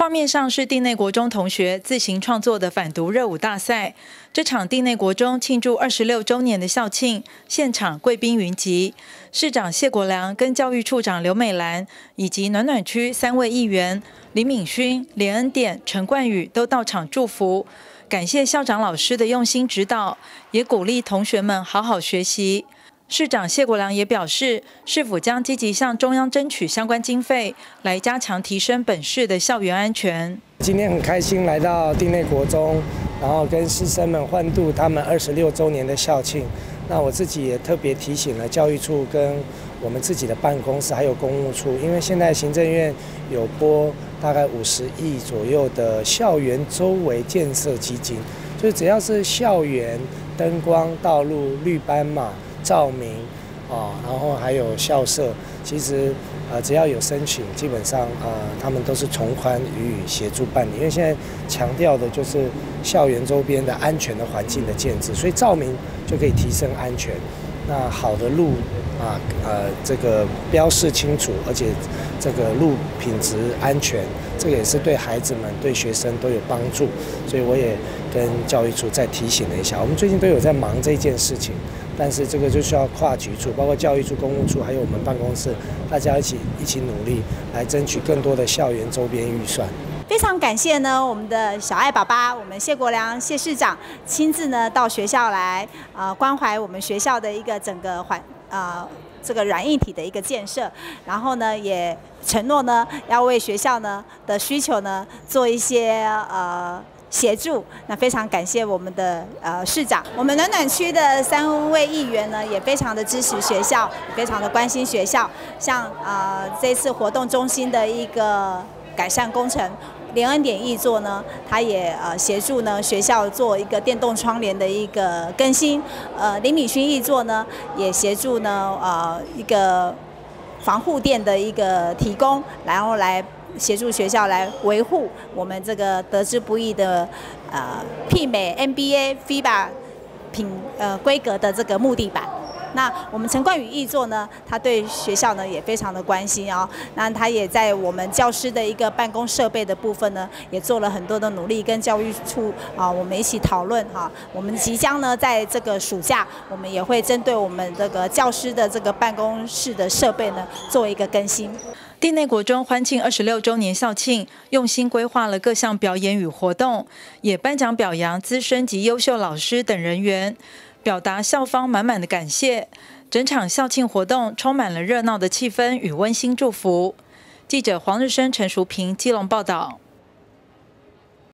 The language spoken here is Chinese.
画面上是地内国中同学自行创作的反毒热舞大赛。这场地内国中庆祝二十六周年的校庆，现场贵宾云集，市长谢国良跟教育处长刘美兰，以及暖暖区三位议员李敏勋、连恩典、陈冠宇都到场祝福，感谢校长老师的用心指导，也鼓励同学们好好学习。市长谢国良也表示，市府将积极向中央争取相关经费，来加强提升本市的校园安全。今天很开心来到地内国中，然后跟师生们欢度他们二十六周年的校庆。那我自己也特别提醒了教育处跟我们自己的办公室，还有公务处，因为现在行政院有拨大概五十亿左右的校园周围建设基金，就是只要是校园灯光、道路、绿斑马。照明啊，然后还有校舍，其实呃只要有申请，基本上呃他们都是从宽予以协助办理。因为现在强调的就是校园周边的安全的环境的建制，所以照明就可以提升安全。那好的路啊，呃这个标示清楚，而且这个路品质安全，这个也是对孩子们、对学生都有帮助。所以我也跟教育处再提醒了一下，我们最近都有在忙这件事情。但是这个就需要跨局处，包括教育处、公务处，还有我们办公室，大家一起一起努力，来争取更多的校园周边预算。非常感谢呢，我们的小爱爸爸，我们谢国良谢市长亲自呢到学校来，呃关怀我们学校的一个整个环，呃这个软硬体的一个建设，然后呢也承诺呢要为学校呢的需求呢做一些呃。协助，那非常感谢我们的呃市长，我们暖暖区的三位议员呢，也非常的支持学校，非常的关心学校。像呃这次活动中心的一个改善工程，连恩典义作呢，他也呃协助呢学校做一个电动窗帘的一个更新。呃林敏勋义作呢，也协助呢呃一个防护垫的一个提供，然后来。协助学校来维护我们这个得之不易的呃媲美 NBA FIBA 品呃规格的这个木地板。那我们陈冠宇译作呢，他对学校呢也非常的关心啊。那他也在我们教师的一个办公设备的部分呢，也做了很多的努力，跟教育处啊我们一起讨论哈。我们即将呢在这个暑假，我们也会针对我们这个教师的这个办公室的设备呢做一个更新。地内国中欢庆二十六周年校庆，用心规划了各项表演与活动，也颁奖表扬资深及优秀老师等人员，表达校方满满的感谢。整场校庆活动充满了热闹的气氛与温馨祝福。记者黄日升、陈淑平基隆报道。